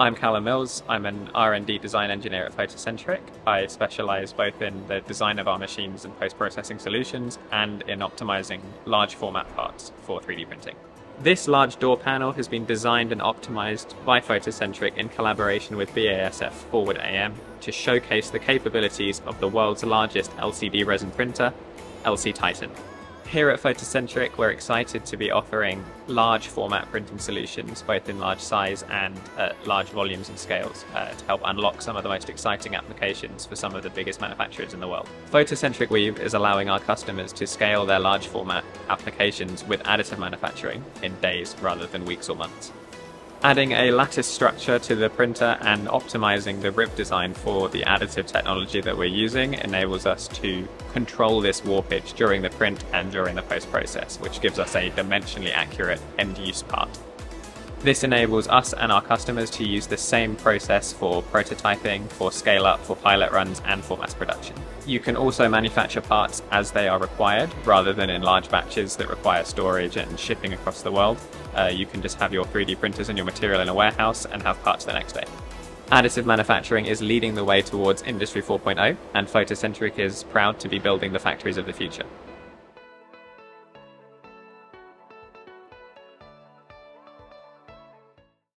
I'm Callum Mills. I'm an R&D design engineer at Photocentric. I specialize both in the design of our machines and post-processing solutions and in optimizing large format parts for 3D printing. This large door panel has been designed and optimized by Photocentric in collaboration with BASF Forward AM to showcase the capabilities of the world's largest LCD resin printer, LC Titan. Here at Photocentric, we're excited to be offering large format printing solutions, both in large size and at large volumes and scales, uh, to help unlock some of the most exciting applications for some of the biggest manufacturers in the world. Photocentric Weave is allowing our customers to scale their large format applications with additive manufacturing in days rather than weeks or months. Adding a lattice structure to the printer and optimizing the rib design for the additive technology that we're using enables us to control this warpage during the print and during the post-process, which gives us a dimensionally accurate end-use part. This enables us and our customers to use the same process for prototyping, for scale up, for pilot runs, and for mass production. You can also manufacture parts as they are required, rather than in large batches that require storage and shipping across the world. Uh, you can just have your 3D printers and your material in a warehouse and have parts the next day. Additive manufacturing is leading the way towards Industry 4.0, and Photocentric is proud to be building the factories of the future.